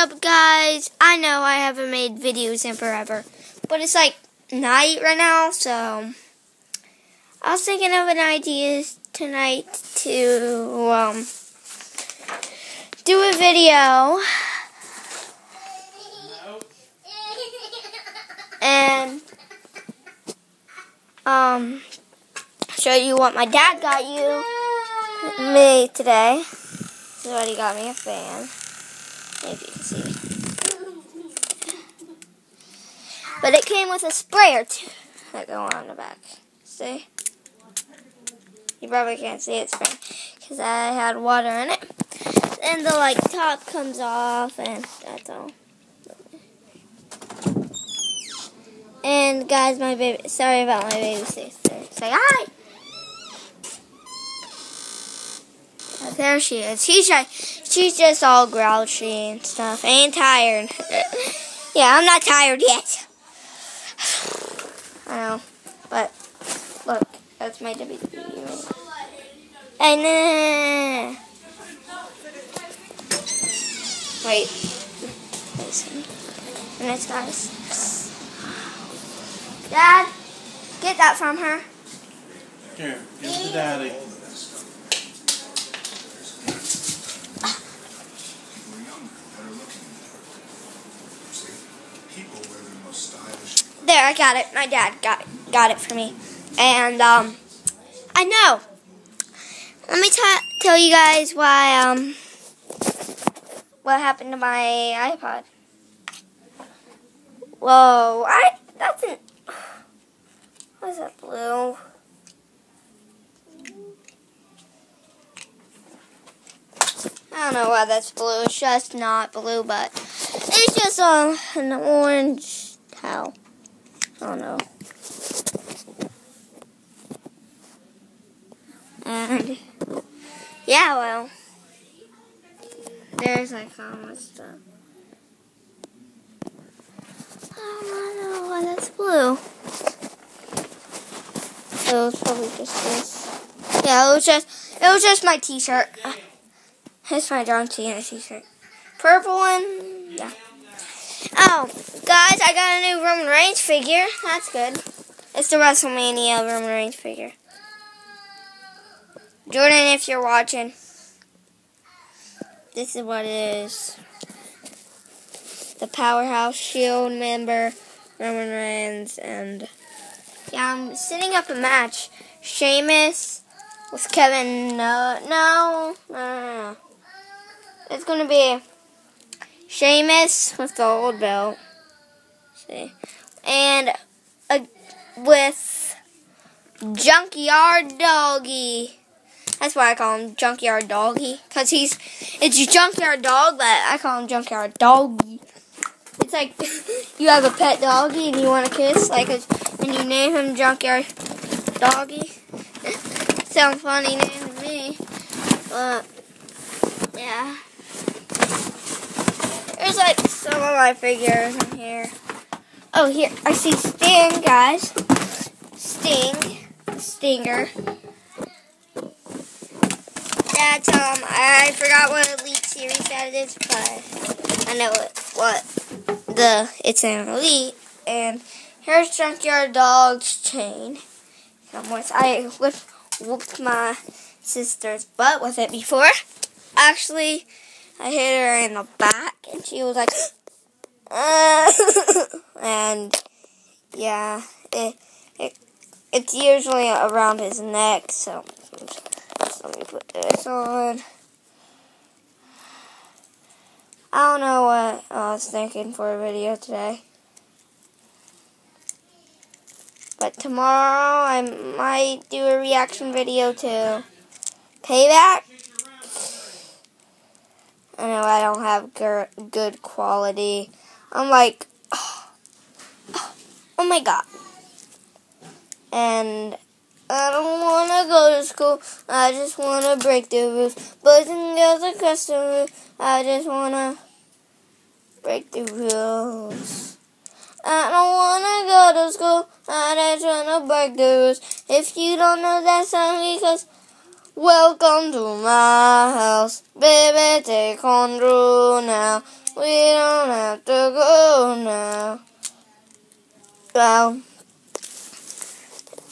up, guys? I know I haven't made videos in forever, but it's like night right now, so I was thinking of an idea tonight to um, do a video. And um, show you what my dad got you me today. This is what he got me a fan. If you can see. But it came with a sprayer too that go on the back. See? You probably can't see it spraying because I had water in it. And the like top comes off and that's all. And guys, my baby, sorry about my baby sister. Say hi. There she is. She's just, she's just all grouchy and stuff and tired. yeah, I'm not tired yet. I know, but look, that's my WWE. And uh, wait, listen, it's guys. Dad, get that from her. Here, give it to Daddy. There, I got it. My dad got got it for me, and um, I know. Let me tell you guys why um, what happened to my iPod. Whoa, I that's an what is that blue? Don't know why that's blue. It's just not blue, but it's just uh, an orange towel. I don't know. And yeah, well, there's like how much stuff. I don't know why that's blue. It was probably just this. Yeah, it was just it was just my T-shirt. It's my John Cena T-shirt. Purple one, yeah. Oh, guys, I got a new Roman Reigns figure. That's good. It's the WrestleMania Roman Reigns figure. Jordan, if you're watching, this is what it is. The Powerhouse Shield member, Roman Reigns, and yeah, I'm setting up a match. Sheamus with Kevin. No, no, no, no. It's gonna be Sheamus with the old belt. See, and with Junkyard Doggy. That's why I call him Junkyard Doggy, cause he's it's Junkyard Dog, but I call him Junkyard Doggy. It's like you have a pet doggy and you want to kiss, like, a, and you name him Junkyard Doggy. Sounds funny name to me, but yeah. There's like some of my figures in here. Oh, here I see Sting, guys. Sting, Stinger. That's um, I forgot what elite series that is, but I know what, what the it's an elite. And here's Junkyard Dog's chain. I whipped, whooped my sister's butt with it before. Actually, I hit her in the back, and she was like, uh, and yeah, it, it it's usually around his neck, so, so let me put this on. I don't know what I was thinking for a video today. But tomorrow I might do a reaction video to Payback. I know I don't have good quality. I'm like, oh, oh my god. And I don't want to go to school. I just want to break the rules. Boys and girls the room. I just want to break the rules. I don't want to go to school. I just want to break the rules. If you don't know that song, because welcome to my house. Baby, take control now. We don't have to go now. Well,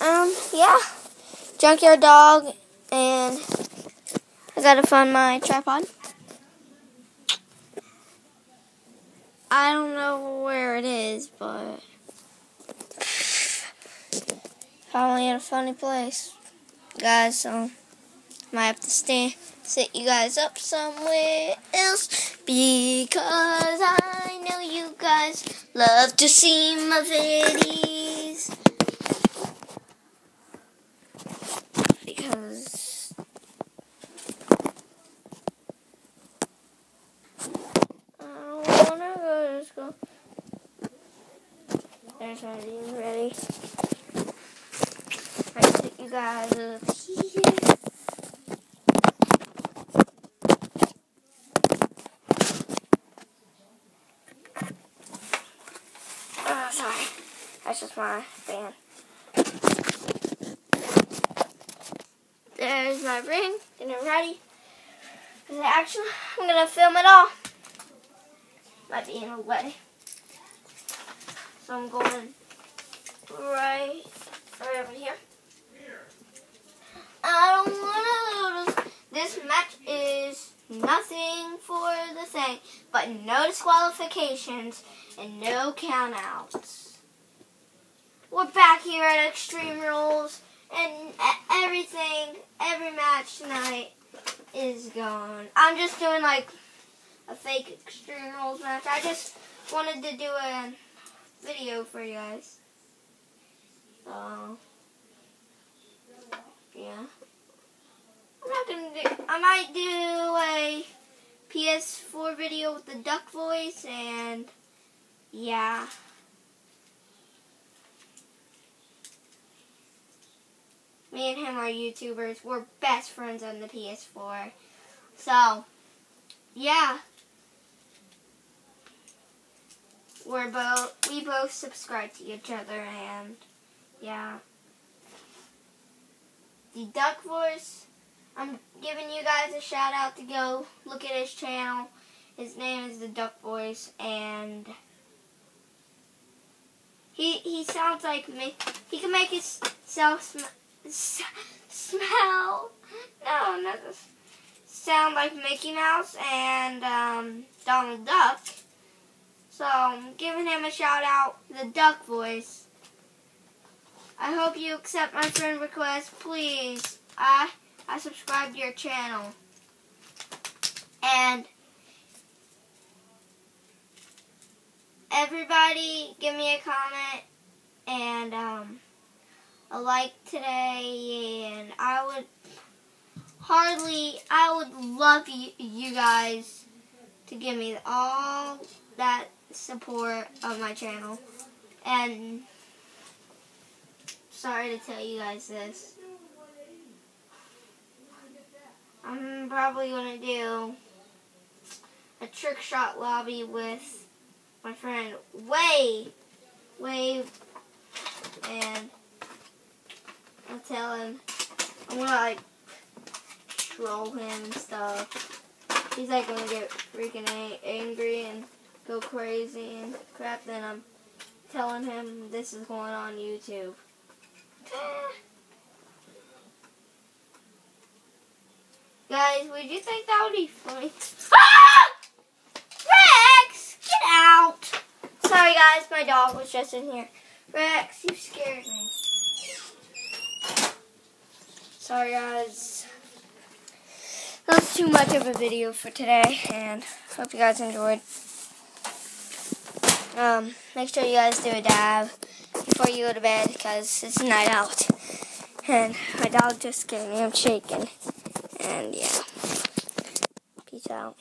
um, yeah. Junkyard dog, and I gotta find my tripod. I don't know where it is, but probably in a funny place, guys. So might have to stand, sit you guys up somewhere else because I know you guys love to see my videos. Because I don't wanna go to school. There's being ready. I sit you guys up here. Oh, sorry. That's is my fan. There's my ring, and I'm ready. And actually, I'm gonna film it all. Might be in a way. So I'm going right, right over here. I don't wanna lose. This match is nothing for the thing, but no disqualifications and no countouts. We're back here at Extreme Rules, and everything, every match tonight is gone. I'm just doing like a fake Extreme Rules match. I just wanted to do a video for you guys. So, yeah. I'm not gonna do. I might do a PS4 video with the duck voice, and yeah. Me and him are YouTubers. We're best friends on the PS4. So, yeah. We're both we both subscribe to each other and yeah. The Duck Voice I'm giving you guys a shout out to go look at his channel. His name is the Duck Voice, and he he sounds like me. He can make himself s- smell. No, not. Sound like Mickey Mouse and um, Donald Duck. So I'm giving him a shout out, the Duck Voice. I hope you accept my friend request, please. I I subscribe to your channel. And everybody give me a comment and um, like today and I would hardly I would love you, you guys to give me all that support on my channel. And sorry to tell you guys this. I'm probably gonna do a trick shot lobby with my friend Wave, Wave, and tell him I'm gonna like troll him and stuff. He's like gonna get freaking angry and go crazy and crap. Then I'm telling him this is going on YouTube. Guys, would you think that would be funny? Rex, get out! Sorry, guys, my dog was just in here. Rex, you scared me. Sorry, guys. That's too much of a video for today, and hope you guys enjoyed. Um, make sure you guys do a dab before you go to bed, because it's night out. And my dog just scared me. I'm shaking. And yeah. Peace out.